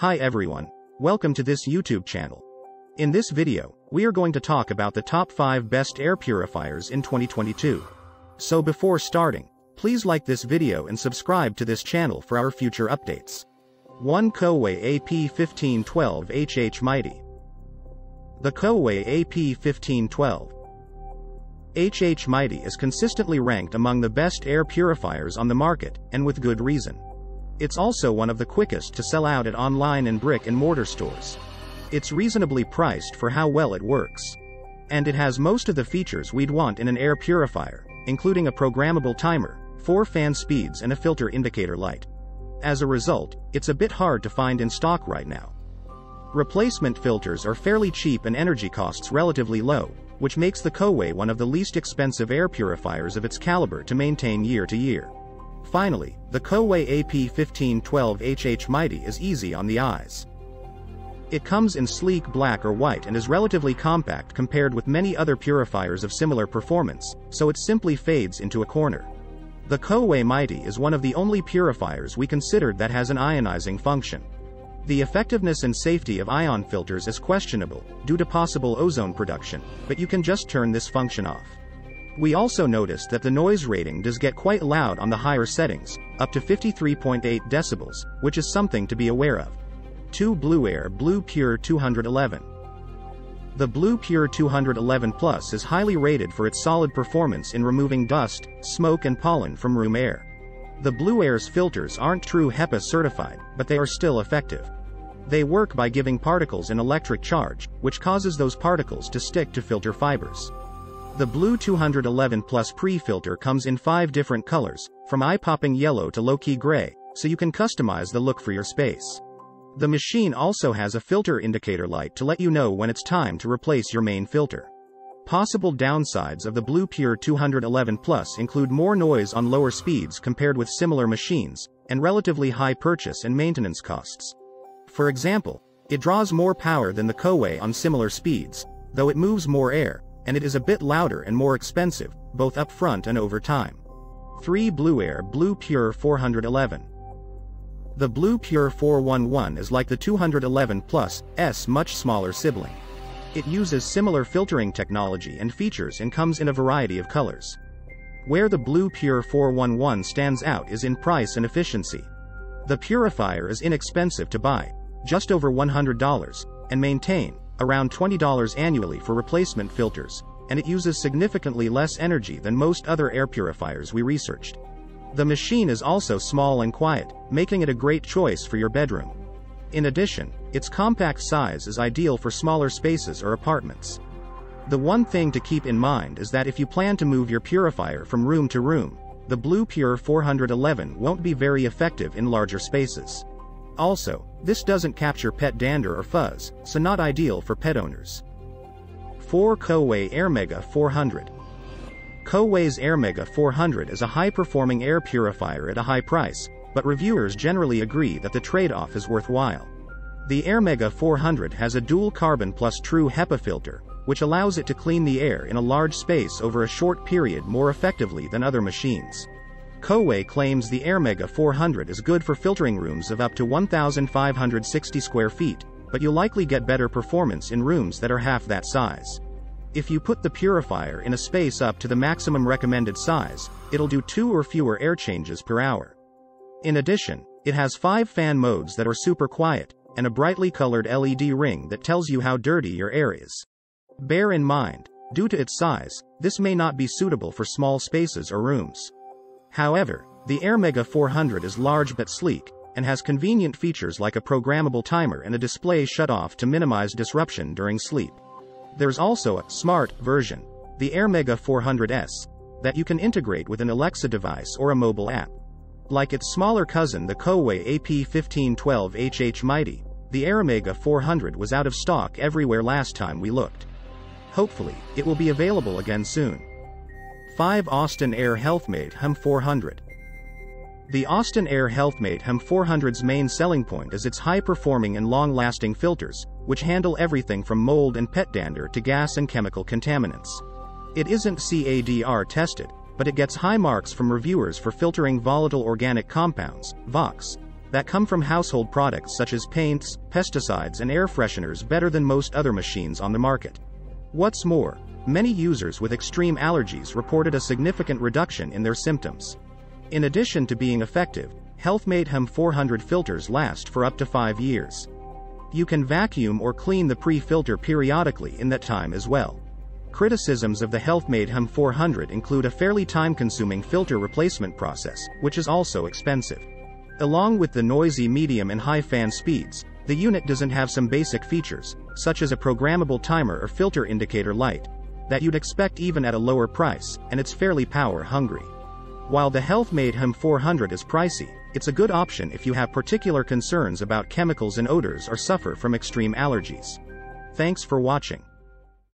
Hi everyone. Welcome to this YouTube channel. In this video, we are going to talk about the top 5 best air purifiers in 2022. So before starting, please like this video and subscribe to this channel for our future updates. 1 Coway AP1512 HH Mighty. The Coway AP1512 HH Mighty is consistently ranked among the best air purifiers on the market, and with good reason. It's also one of the quickest to sell out at online and brick and mortar stores. It's reasonably priced for how well it works. And it has most of the features we'd want in an air purifier, including a programmable timer, four fan speeds and a filter indicator light. As a result, it's a bit hard to find in stock right now. Replacement filters are fairly cheap and energy costs relatively low, which makes the Coway one of the least expensive air purifiers of its caliber to maintain year to year. Finally, the Coway AP1512 HH Mighty is easy on the eyes. It comes in sleek black or white and is relatively compact compared with many other purifiers of similar performance, so it simply fades into a corner. The Coway Mighty is one of the only purifiers we considered that has an ionizing function. The effectiveness and safety of ion filters is questionable, due to possible ozone production, but you can just turn this function off. We also noticed that the noise rating does get quite loud on the higher settings, up to 53.8 decibels, which is something to be aware of. 2 Blue Air Blue Pure 211 The Blue Pure 211 Plus is highly rated for its solid performance in removing dust, smoke and pollen from room air. The Blue Air's filters aren't true HEPA certified, but they are still effective. They work by giving particles an electric charge, which causes those particles to stick to filter fibers. The Blue 211 Plus pre-filter comes in five different colors, from eye-popping yellow to low-key gray, so you can customize the look for your space. The machine also has a filter indicator light to let you know when it's time to replace your main filter. Possible downsides of the Blue Pure 211 Plus include more noise on lower speeds compared with similar machines, and relatively high purchase and maintenance costs. For example, it draws more power than the Coway on similar speeds, though it moves more air, and it is a bit louder and more expensive, both up front and over time. 3 Blue Air Blue Pure 411 The Blue Pure 411 is like the 211 Plus S much smaller sibling. It uses similar filtering technology and features and comes in a variety of colors. Where the Blue Pure 411 stands out is in price and efficiency. The purifier is inexpensive to buy, just over $100, and maintain, around $20 annually for replacement filters, and it uses significantly less energy than most other air purifiers we researched. The machine is also small and quiet, making it a great choice for your bedroom. In addition, its compact size is ideal for smaller spaces or apartments. The one thing to keep in mind is that if you plan to move your purifier from room to room, the Blue Pure 411 won't be very effective in larger spaces. Also, this doesn't capture pet dander or fuzz, so not ideal for pet owners. 4 Coway AirMega 400 Coway's AirMega 400 is a high-performing air purifier at a high price, but reviewers generally agree that the trade-off is worthwhile. The AirMega 400 has a dual carbon plus true HEPA filter, which allows it to clean the air in a large space over a short period more effectively than other machines. Coway claims the AirMega 400 is good for filtering rooms of up to 1,560 square feet, but you'll likely get better performance in rooms that are half that size. If you put the purifier in a space up to the maximum recommended size, it'll do two or fewer air changes per hour. In addition, it has five fan modes that are super quiet, and a brightly colored LED ring that tells you how dirty your air is. Bear in mind, due to its size, this may not be suitable for small spaces or rooms. However, the AirMega 400 is large but sleek, and has convenient features like a programmable timer and a display shut-off to minimize disruption during sleep. There's also a smart version, the AirMega 400S, that you can integrate with an Alexa device or a mobile app. Like its smaller cousin the Coway AP1512 HH Mighty, the AirMega 400 was out of stock everywhere last time we looked. Hopefully, it will be available again soon. 5 Austin Air Healthmate HEM 400 The Austin Air Healthmate HEM 400's main selling point is its high-performing and long-lasting filters, which handle everything from mold and pet dander to gas and chemical contaminants. It isn't CADR tested, but it gets high marks from reviewers for filtering volatile organic compounds, VOCs, that come from household products such as paints, pesticides and air fresheners better than most other machines on the market. What's more, many users with extreme allergies reported a significant reduction in their symptoms. In addition to being effective, Healthmate HEM 400 filters last for up to 5 years. You can vacuum or clean the pre-filter periodically in that time as well. Criticisms of the Healthmate HEM 400 include a fairly time-consuming filter replacement process, which is also expensive. Along with the noisy medium and high fan speeds, the unit doesn't have some basic features, such as a programmable timer or filter indicator light, that you'd expect even at a lower price, and it's fairly power hungry. While the Healthmate HEM 400 is pricey, it's a good option if you have particular concerns about chemicals and odors or suffer from extreme allergies. Thanks for watching.